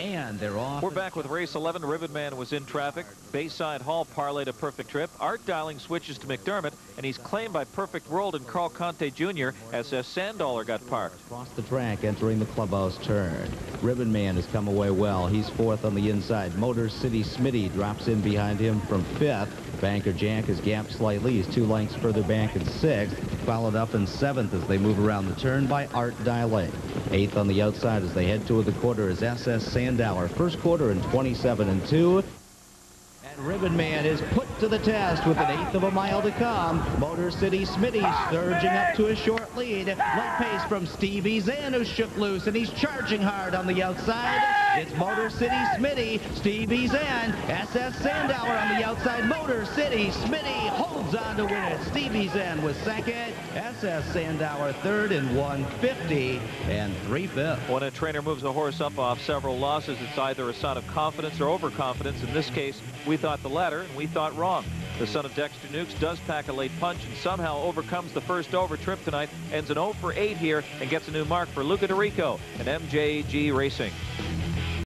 And they're off. We're back with race 11. Ribbon Man was in traffic. Bayside Hall parlayed a perfect trip. Art Dialing switches to McDermott, and he's claimed by Perfect World and Carl Conte Jr. as SS Sandollar got parked. Across the track entering the clubhouse turn. Ribbon Man has come away well. He's fourth on the inside. Motor City Smitty drops in behind him from fifth. Banker Jack is gapped slightly. He's two lengths further back in sixth. Followed up in seventh as they move around the turn by Art Dialing. Eighth on the outside as they head toward the quarter is SS Sandauer. First quarter in 27 and 2. And Ribbon Man is put to the test with an eighth of a mile to come. Motor City Smitty surging up to a short lead. Late pace from Stevie Zan who shook loose and he's charging hard on the outside. It's Motor City Smitty, Stevie Zan, SS Sandauer on the outside. Motor City Smitty holds on to win it. Stevie Zan was second. SS Sandauer third in 150 and three fifths. When a trainer moves a horse up off several losses, it's either a sign of confidence or overconfidence. In this case, we thought the latter, and we thought wrong. The son of Dexter Nukes does pack a late punch and somehow overcomes the first over trip tonight, ends an 0 for 8 here, and gets a new mark for Luca Derrico and MJG Racing.